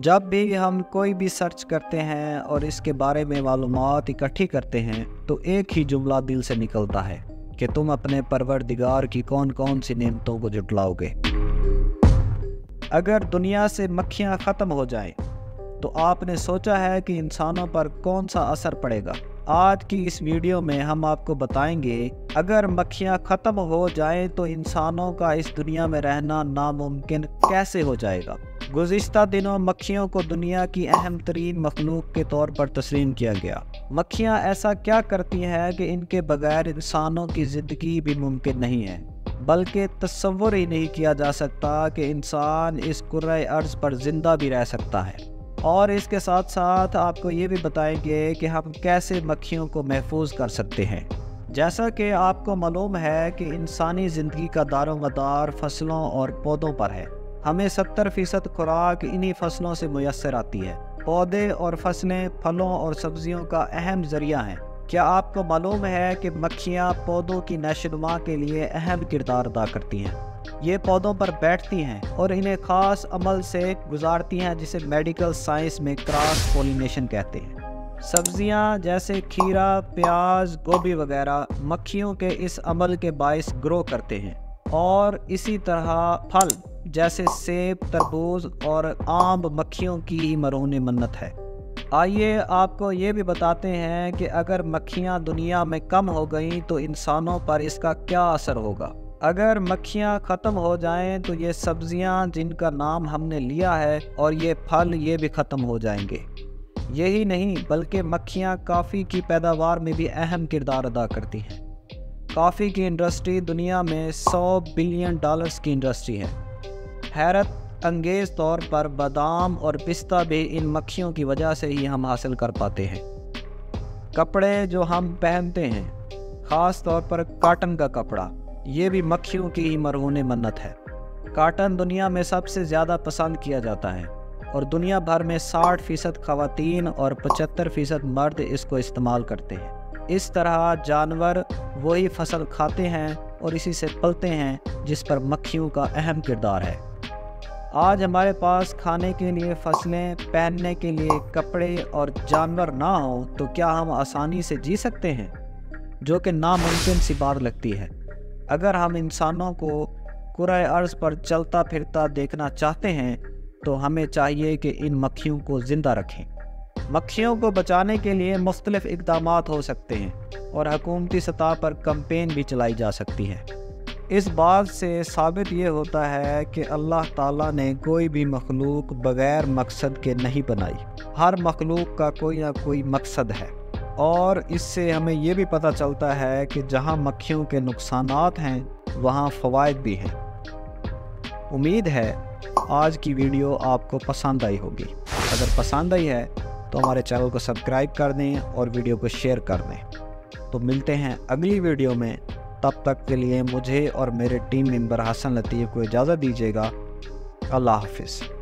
जब भी हम कोई भी सर्च करते हैं और इसके बारे में मालूम इकट्ठी करते हैं तो एक ही जुमला दिल से निकलता है कि तुम अपने परवरदिगार की कौन कौन सी नियमतों को जुटलाओगे। अगर दुनिया से मक्खियाँ ख़त्म हो जाएँ, तो आपने सोचा है कि इंसानों पर कौन सा असर पड़ेगा। आज की इस वीडियो में हम आपको बताएँगे अगर मक्खियाँ ख़त्म हो जाएँ तो इंसानों का इस दुनिया में रहना नामुमकिन कैसे हो जाएगा? गुज्त दिनों मक्खियों को दुनिया की अहम तरीन मखलूक के तौर पर तस्लीम किया गया। मक्खियाँ ऐसा क्या करती हैं कि इनके बगैर इंसानों की ज़िंदगी भी मुमकिन नहीं है, बल्कि तस्वुर ही नहीं किया जा सकता कि इंसान इस कुर्र अर्ज़ पर ज़िंदा भी रह सकता है। और इसके साथ साथ आपको ये भी बताएँगे कि हम कैसे मक्खियों को महफूज कर सकते हैं। जैसा कि आपको मालूम है कि इंसानी ज़िंदगी का दारो मदार फ़सलों और पौधों पर है। हमें सत्तर फ़ीसद खुराक इन्हीं फ़सलों से मैसर आती है। पौधे और फ़सलें, फलों और सब्जियों का अहम ज़रिया हैं। क्या आपको मालूम है कि मक्खियाँ पौधों की नशोनुमा के लिए अहम किरदार अदा करती हैं? ये पौधों पर बैठती हैं और इन्हें ख़ास अमल से गुजारती हैं, जिसे मेडिकल साइंस में क्रॉस पोलिनेशन कहते हैं। सब्ज़ियाँ जैसे खीरा, प्याज, गोभी वगैरह मक्खियों के इस अमल के बायस ग्रो करते हैं और इसी तरह फल। जैसे सेब, तरबूज और आम मक्खियों की मरहून मन्नत है। आइए आपको ये भी बताते हैं कि अगर मक्खियाँ दुनिया में कम हो गई तो इंसानों पर इसका क्या असर होगा? अगर मक्खियाँ ख़त्म हो जाएँ तो ये सब्ज़ियाँ जिनका नाम हमने लिया है और ये फल, ये भी ख़त्म हो जाएँगे। यही नहीं, बल्कि मक्खियाँ काफ़ी की पैदावार में भी अहम किरदार अदा करती हैं। काफ़ी की इंडस्ट्री दुनिया में 100 बिलियन डॉलर्स की इंडस्ट्री है। हैरत अंगेज़ तौर पर बादाम और पिस्ता भी इन मक्खियों की वजह से ही हम हासिल कर पाते हैं। कपड़े जो हम पहनते हैं, ख़ास तौर पर काटन का कपड़ा, ये भी मक्खियों की ही मरहून मन्नत है। काटन दुनिया में सबसे ज़्यादा पसंद किया जाता है और दुनिया भर में 60 फ़ीसद ख़वातीन और 75 फ़ीसद मर्द इसको इस्तेमाल करते हैं। इस तरह जानवर वही फ़सल खाते हैं और इसी से पलते हैं जिस पर मक्खियों का अहम किरदार है। आज हमारे पास खाने के लिए, फ़सलें, पहनने के लिए, कपड़े और जानवर ना हो तो क्या हम आसानी से जी सकते हैं? जो कि नामुमकिन सी बात लगती है। अगर हम इंसानों को कुराए अर्ज़ पर चलता फिरता देखना चाहते हैं तो हमें चाहिए कि इन मक्खियों को ज़िंदा रखें। मक्खियों को बचाने के लिए मुख्तलिफ़ इकदाम हो सकते हैं, और हकूमती सतह पर कंपेन भी चलाई जा सकती है। इस बात से साबित ये होता है कि अल्लाह ताला ने कोई भी मखलूक बग़ैर मकसद के नहीं बनाई। हर मखलूक का कोई ना कोई मकसद है। और इससे हमें ये भी पता चलता है कि जहाँ मक्खियों के नुकसान हैं, वहाँ फ़वाद भी हैं। उम्मीद है आज की वीडियो आपको पसंद आई होगी। अगर पसंद आई है तो हमारे चैनल को सब्सक्राइब कर दें और वीडियो को शेयर कर दें। तो मिलते हैं अगली वीडियो में। तब तक के लिए मुझे और मेरे टीम मेंबर हसन लतीफ़ को इजाज़त दीजिएगा। अल्लाह हाफिज़।